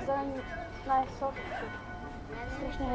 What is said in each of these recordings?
дизайн най-сотното. Срещнах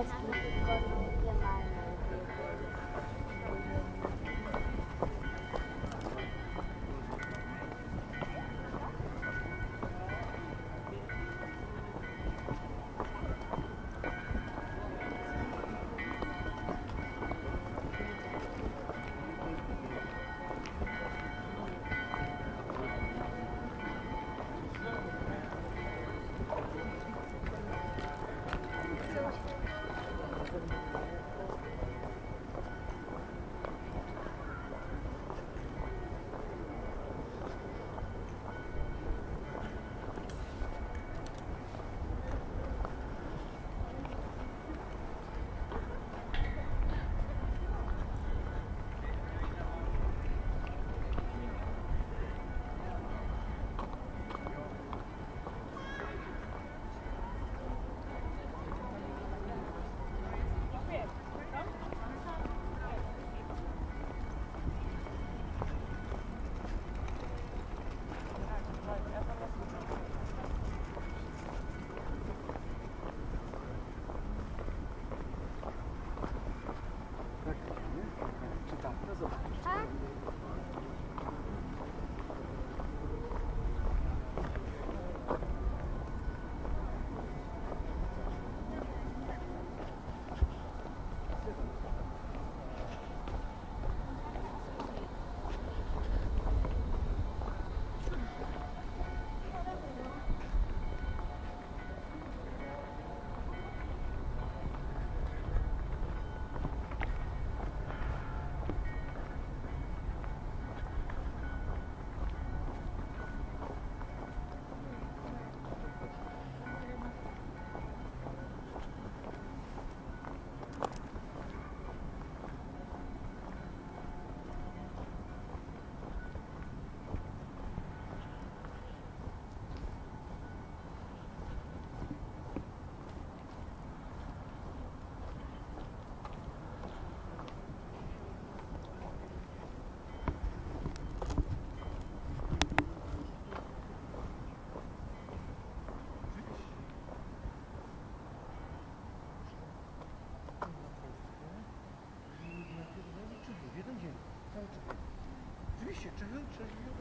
children.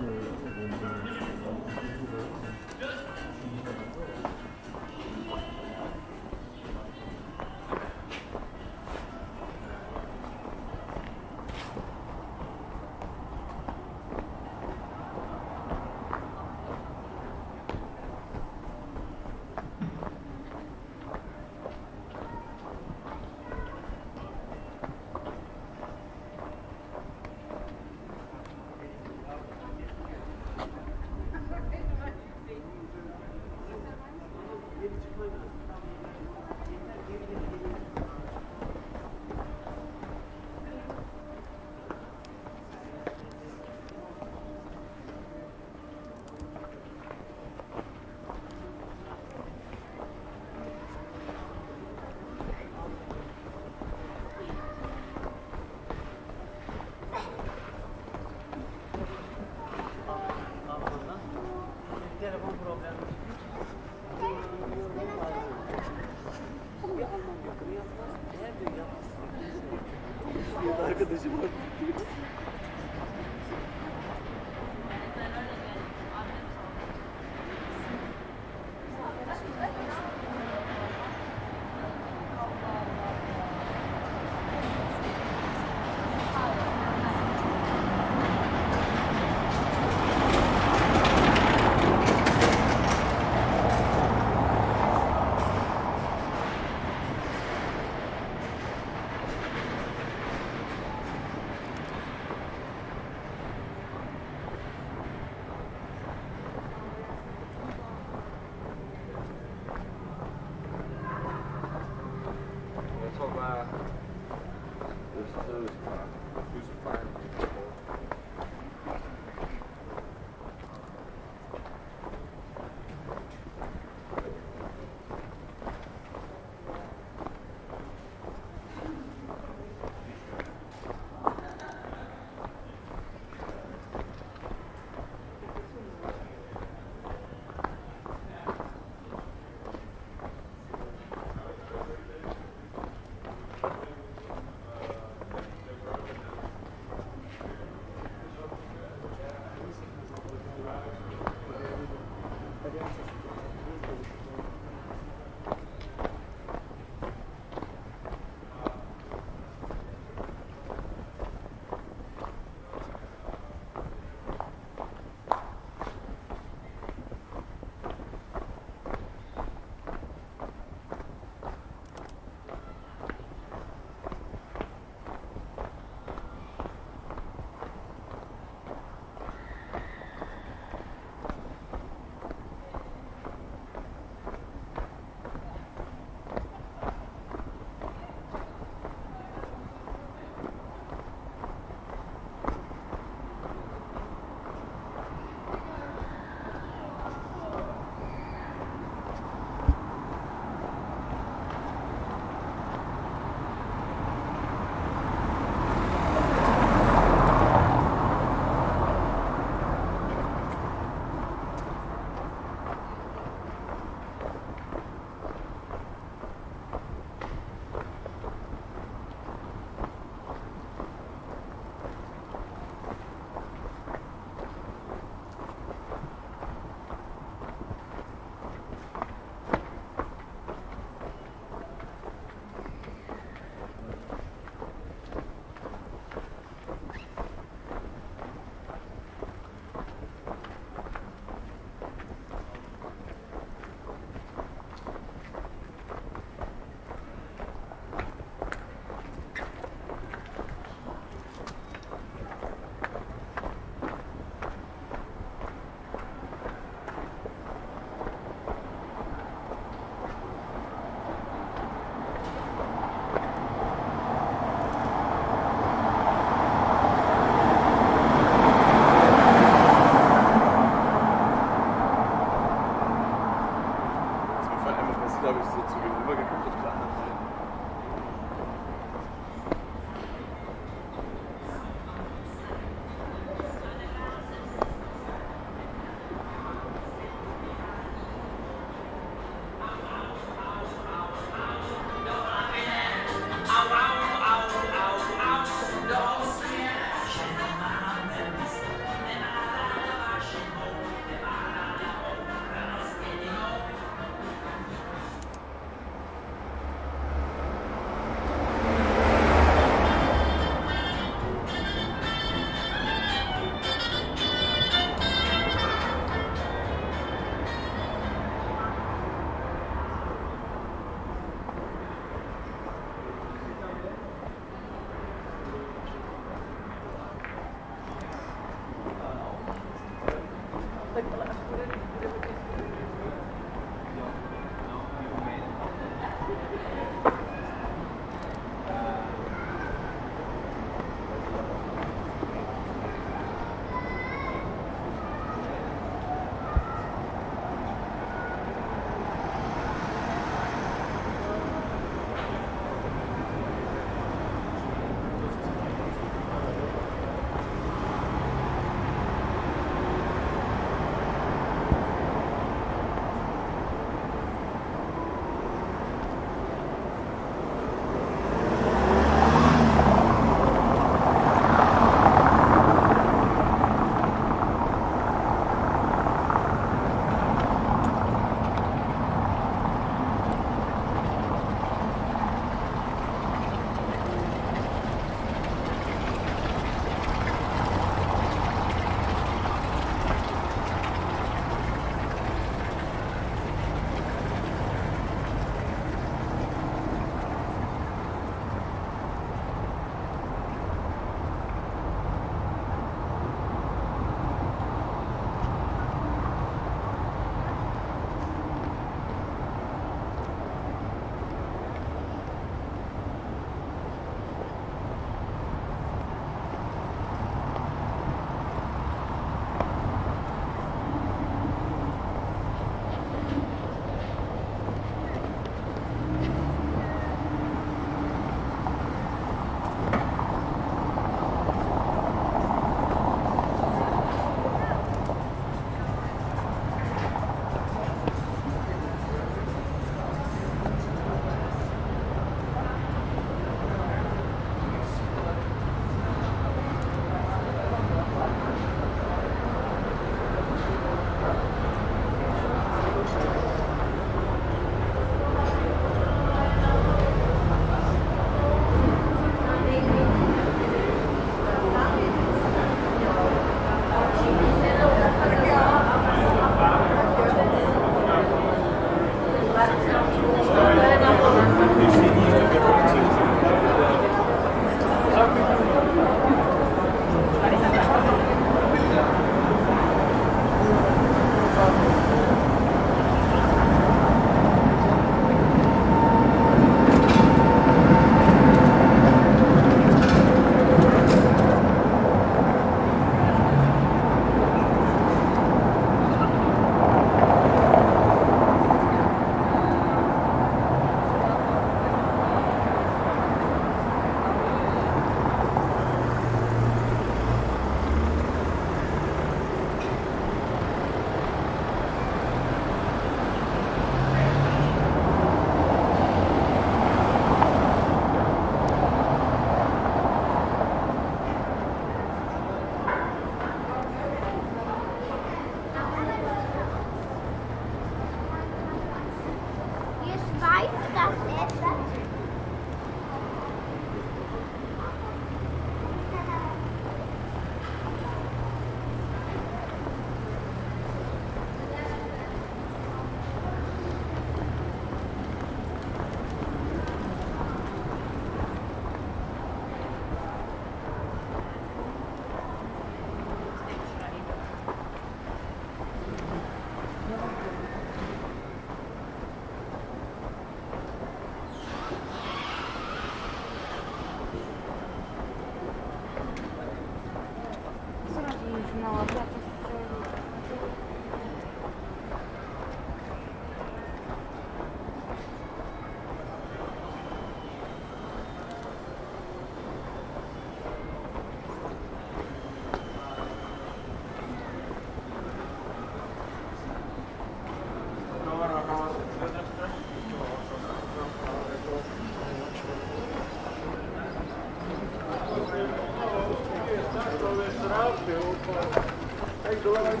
많이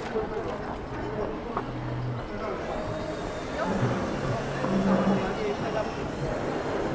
살아보고 있어요.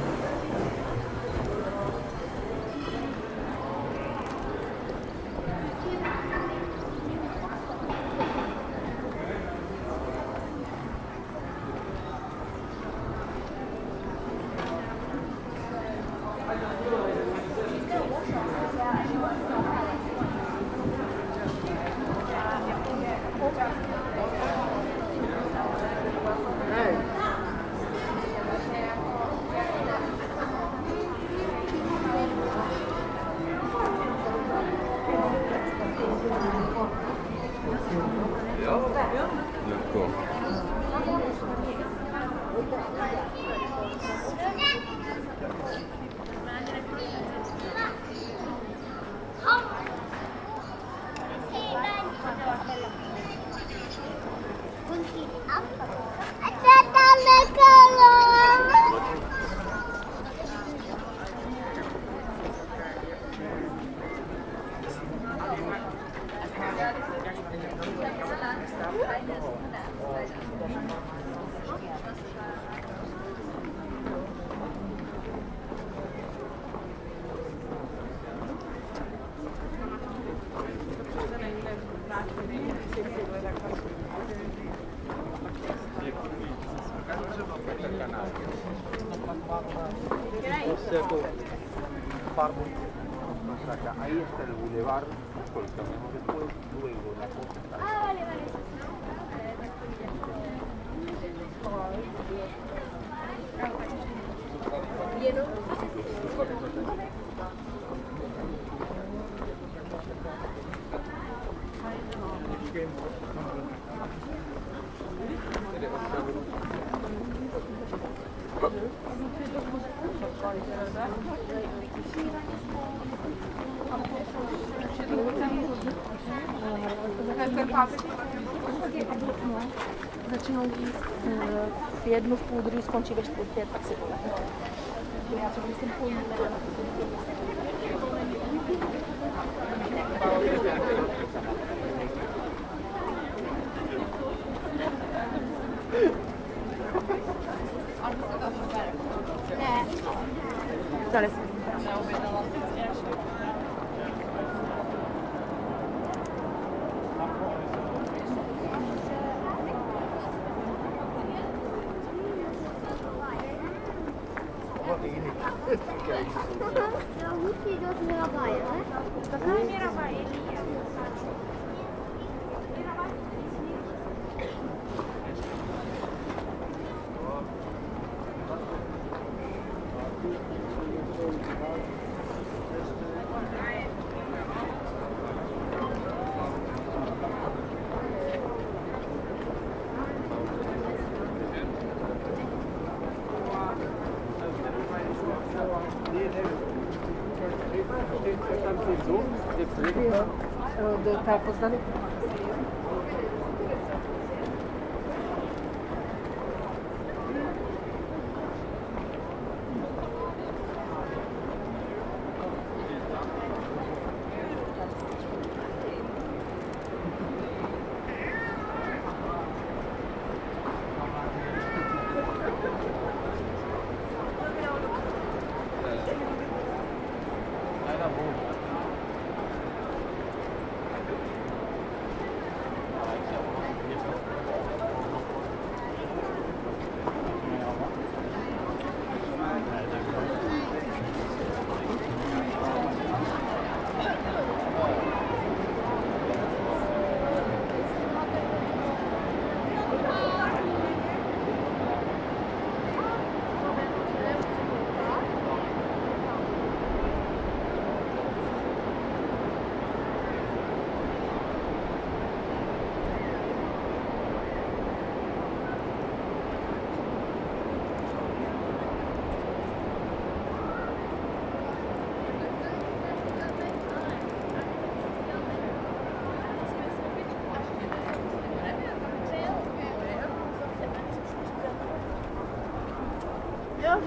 jenom... Začnou jíst eh, v jednu v půl, druhý skončí ve čtvrtě, tak si Ja, so ein bisschen Pulver. estava postando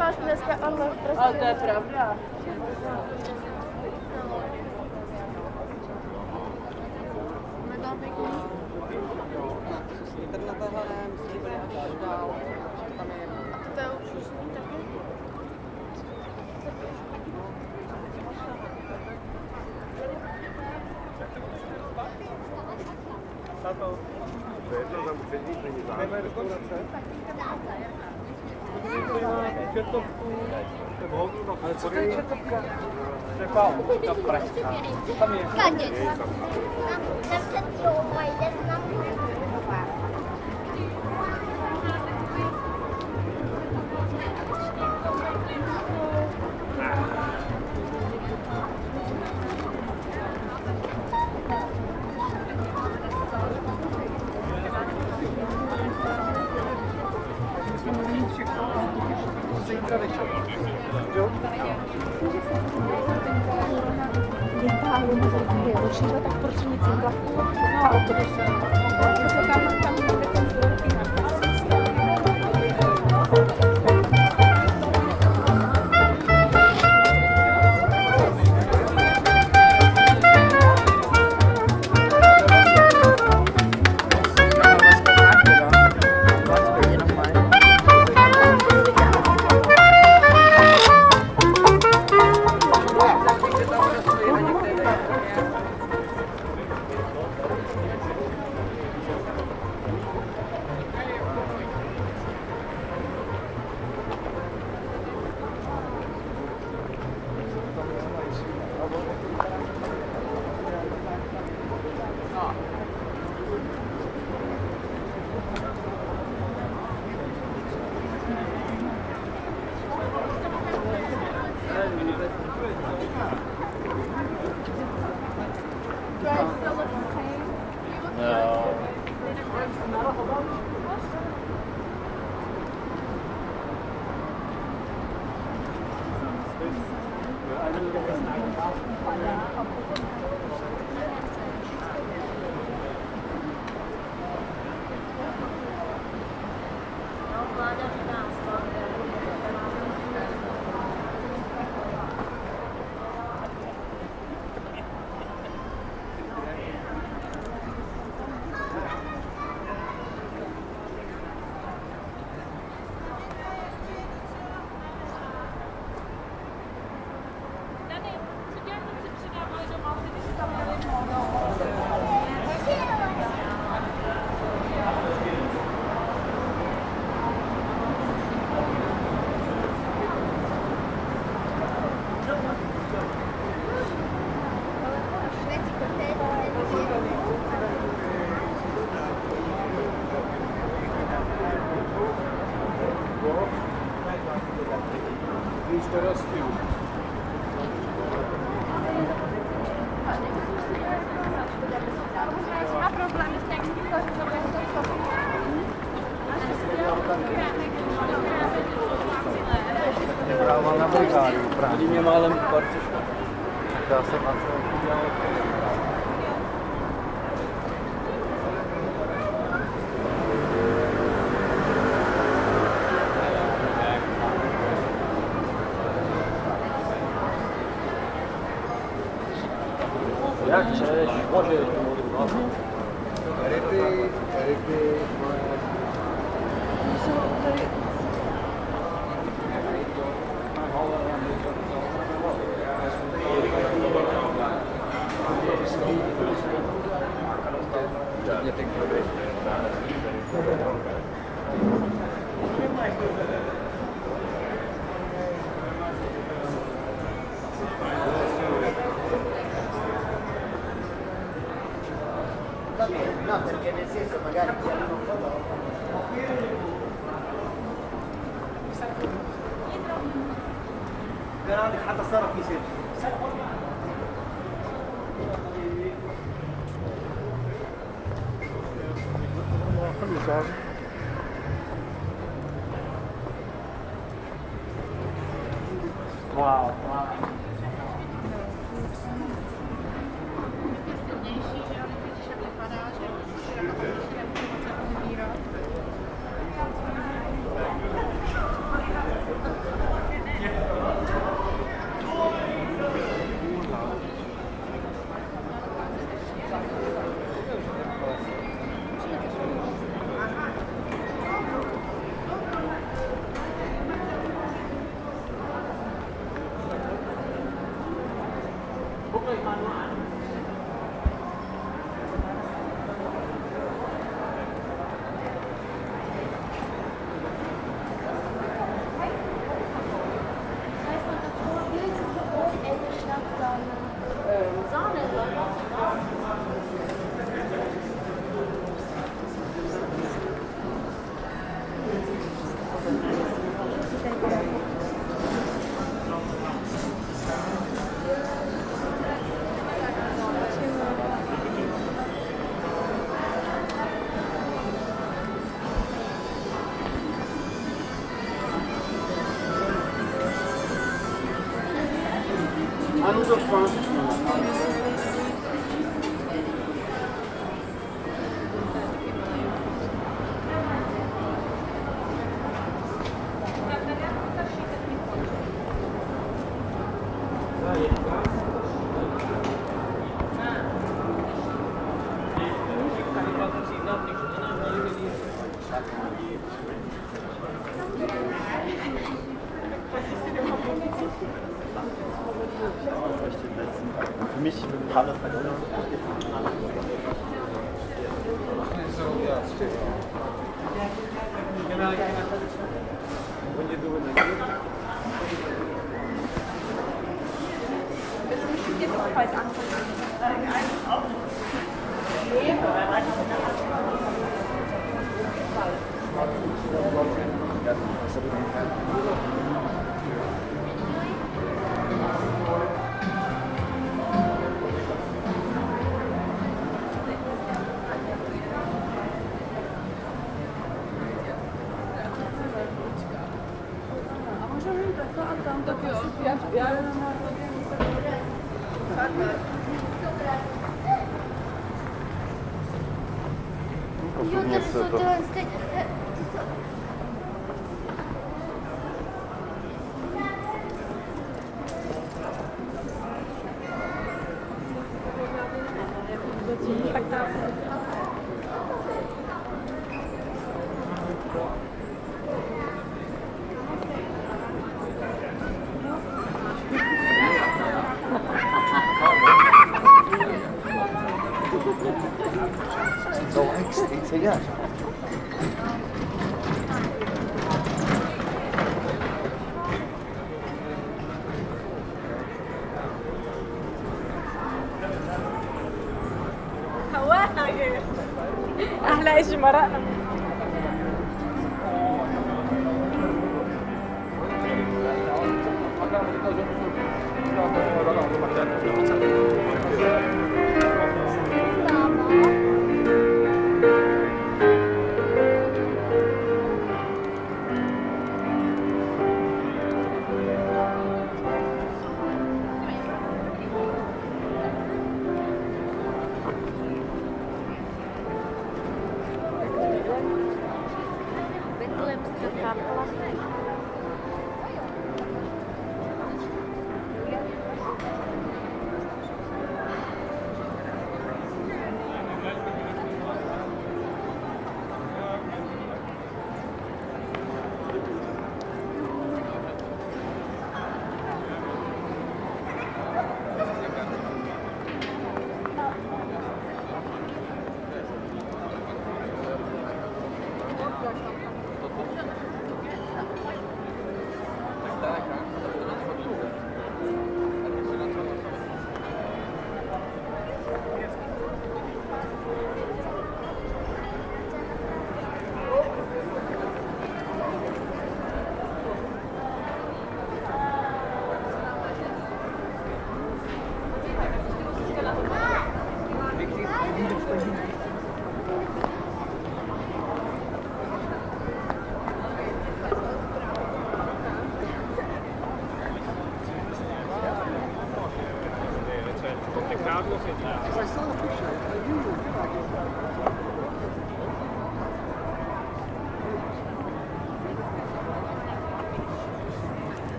máš dneska online. Ale to je pravda. die mir mal ein paar كان حتى صرف في سير كله صعب 他们很多。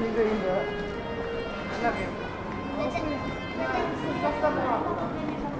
me doing that. I love you. That's enough. That's enough.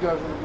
guys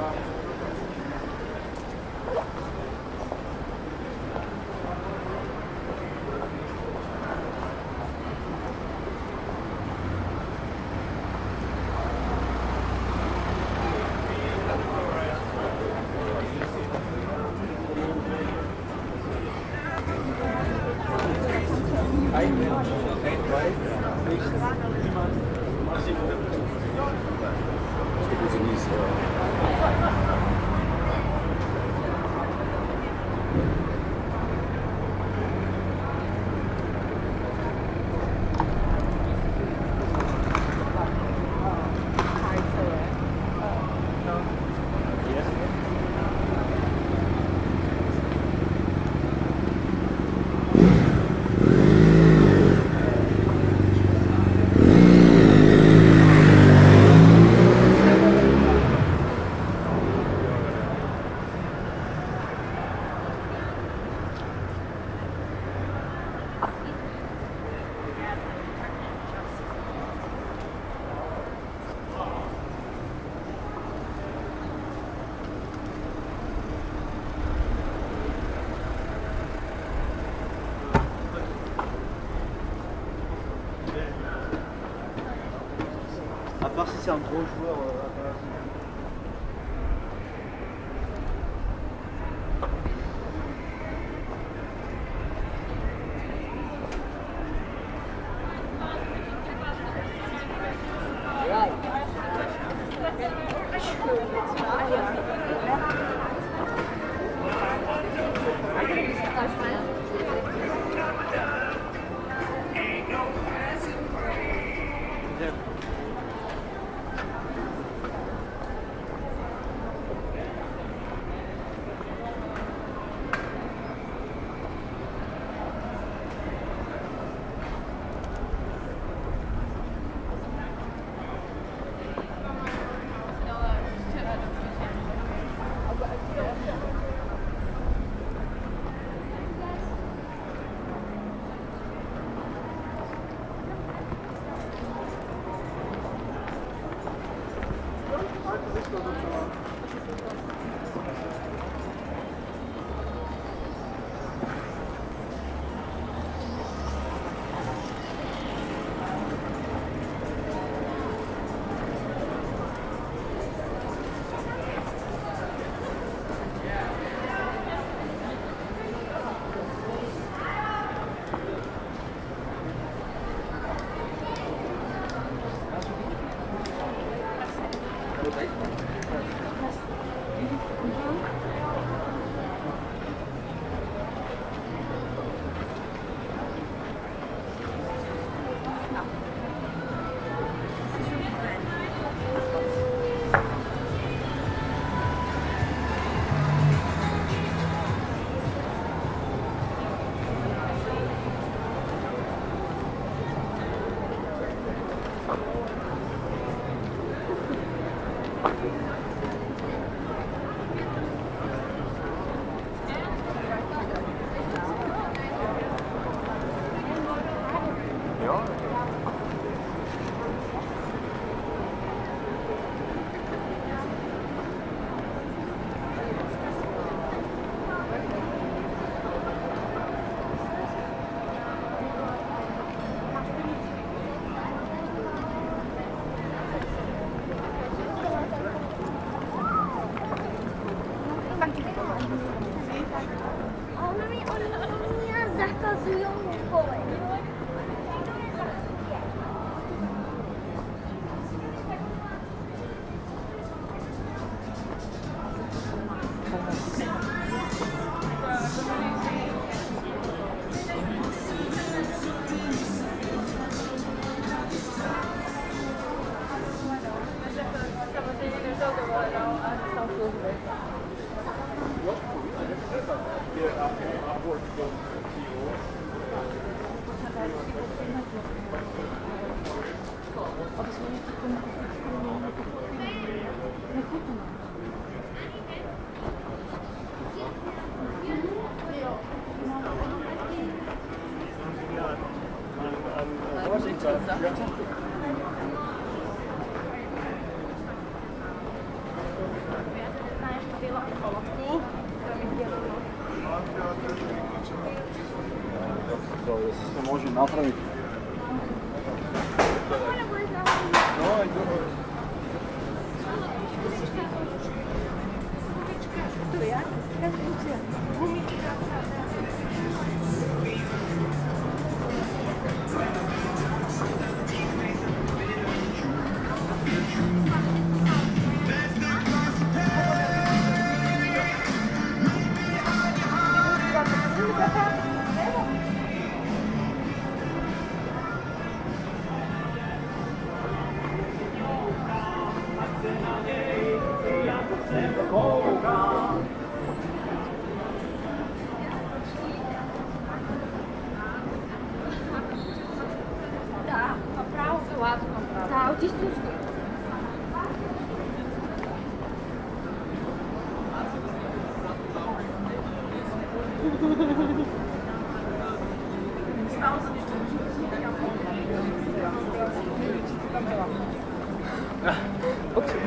どうぞ。Okay.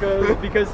Because because